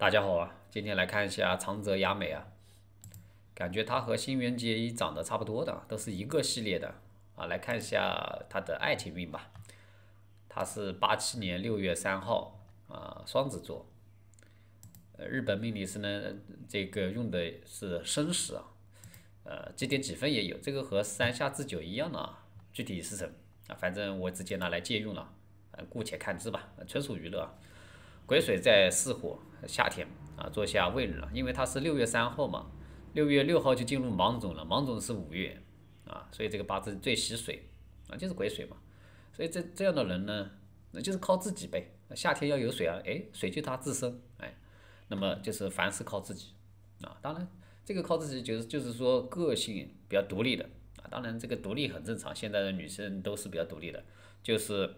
大家好啊，今天来看一下长泽雅美啊，感觉她和新垣结衣长得差不多的，都是一个系列的啊。来看一下她的爱情运吧，她是八七年六月三号啊，双子座。日本命理师呢，这个用的是生时啊，呃，几点几分也有，这个和三下智久一样的啊，具体是什么啊？反正我直接拿来借用了，呃，姑且看之吧，纯属娱乐啊。癸水在巳火，夏天啊，坐下未日了，因为它是六月三号嘛，六月六号就进入芒种了，芒种是五月啊，所以这个八字最喜水啊，就是癸水嘛，所以这这样的人呢，那就是靠自己呗，夏天要有水啊，哎，水就他自身，哎，那么就是凡事靠自己啊，当然这个靠自己就是就是说个性比较独立的啊，当然这个独立很正常，现在的女生都是比较独立的，就是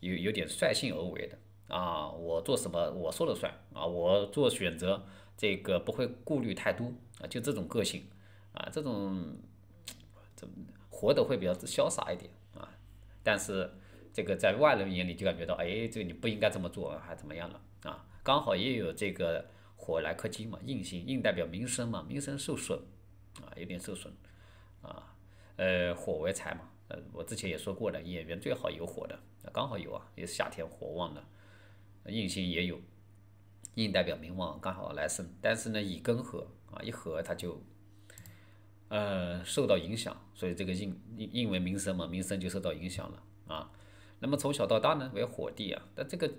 有有点率性而为的。啊，我做什么我说了算啊，我做选择这个不会顾虑太多啊，就这种个性啊，这种怎么活得会比较潇洒一点啊，但是这个在外人眼里就感觉到，哎，这个你不应该这么做，还怎么样了啊？刚好也有这个火来克金嘛，印星，印代表名声嘛，名声受损啊，有点受损啊，呃，火为财嘛，呃，我之前也说过的，演员最好有火的，刚好有啊，也是夏天火旺的。印星也有，印代表名望刚好来生，但是呢，乙庚合啊，一合它就，呃，受到影响，所以这个印印印为名声嘛，名声就受到影响了啊。那么从小到大呢，为火地啊，但这个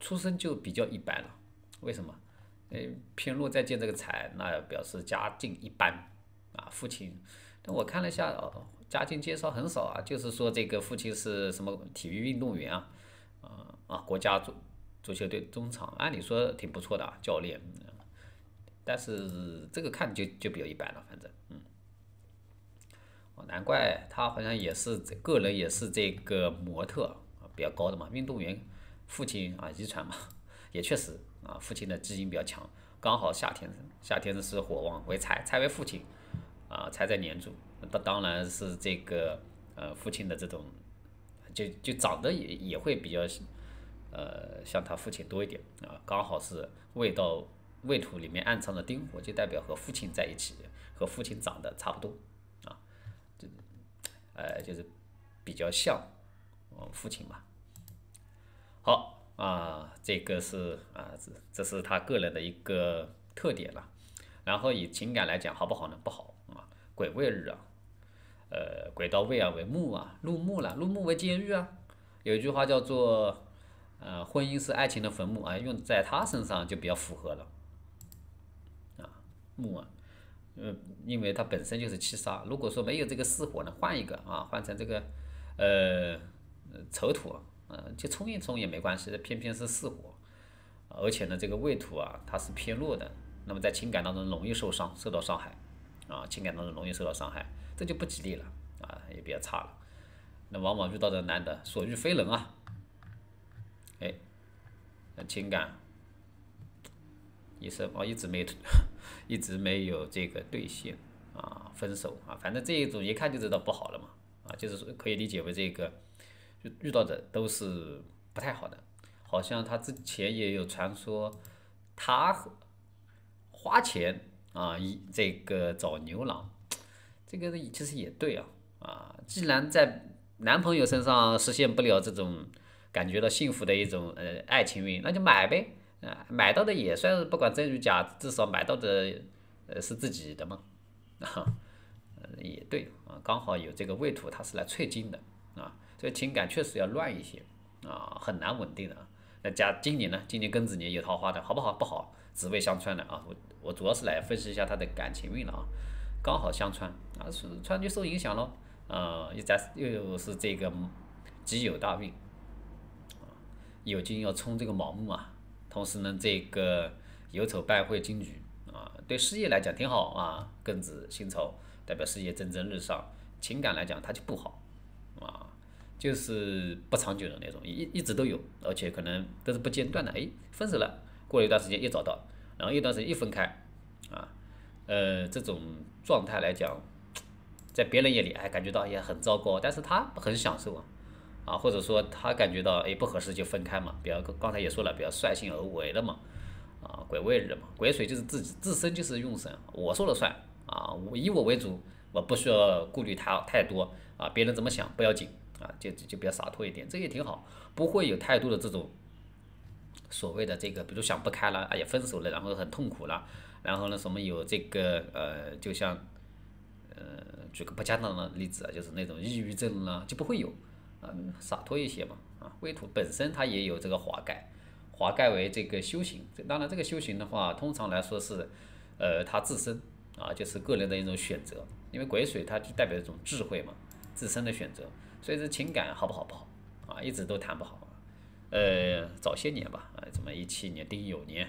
出生就比较一般了，为什么？呃，偏弱再见这个财，那表示家境一般啊。父亲，但我看了一下哦，家境介绍很少啊，就是说这个父亲是什么体育运动员啊，啊啊，国家足。球队中场，按理说挺不错的啊，教练，但是这个看就就比较一般了，反正，嗯，哦，难怪他好像也是个人也是这个模特啊，比较高的嘛，运动员，父亲啊遗传嘛，也确实啊，父亲的基因比较强，刚好夏天夏天是火旺为财，财为父亲，啊，财在年柱，那当然是这个呃父亲的这种，就就长得也也会比较。呃，像他父亲多一点啊，刚好是未到未土里面暗藏的丁火，就代表和父亲在一起，和父亲长得差不多啊，这呃就是比较像哦父亲嘛。好啊，这个是啊这这是他个人的一个特点了。然后以情感来讲好不好呢？不好啊，癸未日啊，呃癸到未啊为木啊，入木了，入木为监狱啊。有一句话叫做。呃，婚姻是爱情的坟墓啊，用在他身上就比较符合了，啊，木啊，呃，因为它本身就是七杀，如果说没有这个巳火呢，换一个啊，换成这个呃丑土，啊，就冲一冲也没关系，偏偏是巳火，而且呢，这个未土啊，它是偏弱的，那么在情感当中容易受伤，受到伤害，啊，情感当中容易受到伤害，这就不吉利了，啊，也比较差了，那往往遇到的男的所遇非人啊。哎，情感也是啊，一直没 一直没有这个兑现啊，分手啊，反正这一种一看就知道不好了嘛啊，就是说可以理解为这个遇遇到的都是不太好的，好像他之前也有传说，他花钱啊一这个找牛郎，这个其实也对啊啊，既然在男朋友身上实现不了这种。感觉到幸福的一种呃爱情运，那就买呗，啊，买到的也算是不管真与假，至少买到的呃是自己的嘛，啊，也对啊，刚好有这个未土，它是来淬金的啊，这个情感确实要乱一些啊，很难稳定的。啊那加今年呢，今年庚子年有桃花的好不好？不好，子未相穿的啊，我我主要是来分析一下他的感情运了啊，刚好相穿啊，是穿就受影响喽，啊，又在又是这个己酉大运。酉金要冲这个卯木啊，同时呢，这个酉丑败会金局啊，对事业来讲挺好啊，庚子辛丑代表事业蒸蒸日上，情感来讲它就不好啊，就是不长久的那种，一一直都有，而且可能都是不间断的，哎，分手了，过了一段时间又找到，然后一段时间一分开啊，呃，这种状态来讲，在别人眼里哎感觉到也很糟糕，但是他很享受啊。啊，或者说他感觉到哎不合适就分开嘛，比较刚才也说了，比较率性而为的嘛，啊，癸未日嘛，鬼水就是自己自身就是用神，我说了算啊，我以我为主，我不需要顾虑他太多啊，别人怎么想不要紧啊，就就比较洒脱一点，这也挺好，不会有太多的这种所谓的这个，比如想不开了，哎呀分手了，然后很痛苦了，然后呢什么有这个呃，就像呃举个不恰当的例子啊，就是那种抑郁症啦，就不会有，嗯，洒脱一些嘛。啊，未土本身它也有这个华盖，华盖为这个修行。当然，这个修行的话，通常来说是，呃，他自身啊，就是个人的一种选择。因为癸水它就代表一种智慧嘛，自身的选择。所以这情感好不好不好啊，一直都谈不好。呃，早些年吧，啊，怎么一七年丁酉年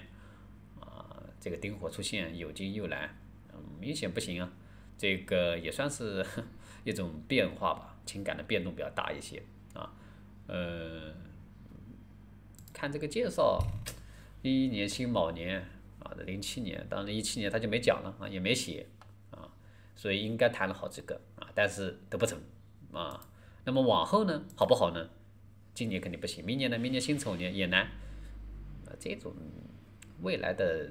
啊，这个丁火出现，酉金又来，明显不行啊。这个也算是 一种变化吧，情感的变动比较大一些啊。呃，看这个介绍，一一年辛卯年啊，零七年，当然一七年他就没讲了啊，也没写啊，所以应该谈了好几个啊，但是都不成啊。那么往后呢，好不好呢？今年肯定不行，明年呢？明年辛丑年也难啊。这种未来的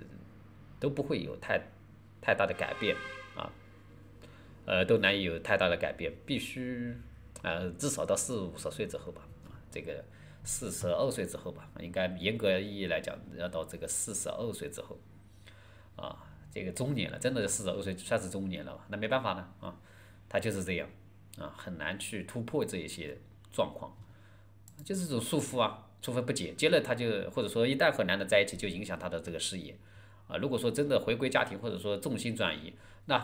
都不会有太太大的改变啊，呃，都难以有太大的改变，必须呃，至少到四五十岁之后吧。这个四十二岁之后吧，应该严格意义来讲，要到这个四十二岁之后，啊，这个中年了，真的是四十二岁算是中年了吧？那没办法了啊，他就是这样啊，很难去突破这一些状况，就是这种束缚啊，除非不结，结了他就或者说一旦和男的在一起，就影响他的这个事业啊。如果说真的回归家庭，或者说重心转移，那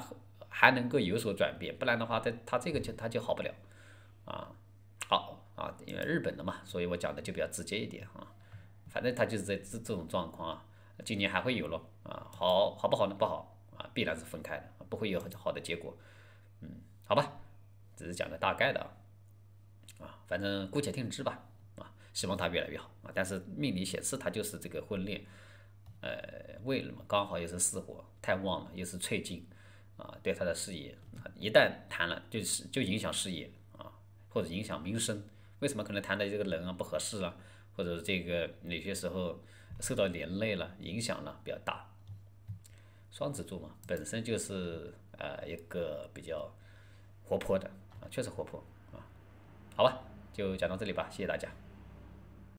还能够有所转变，不然的话，他他这个就他就好不了啊。好。啊，因为日本的嘛，所以我讲的就比较直接一点啊。反正他就是这这这种状况啊，今年还会有咯啊，好好不好呢？不好啊，必然是分开的，不会有很好的结果。嗯，好吧，只是讲个大概的啊，啊反正姑且听之吧啊，希望他越来越好啊。但是命里显示他就是这个婚恋，呃，为了嘛，刚好又是巳火太旺了，又是翠金啊，对他的事业一旦谈了，就是就影响事业啊，或者影响名声。为什么可能谈的这个人啊不合适啊，或者这个哪些时候受到连累了、影响了比较大？双子座嘛，本身就是呃一个比较活泼的啊，确实活泼啊。好吧，就讲到这里吧，谢谢大家。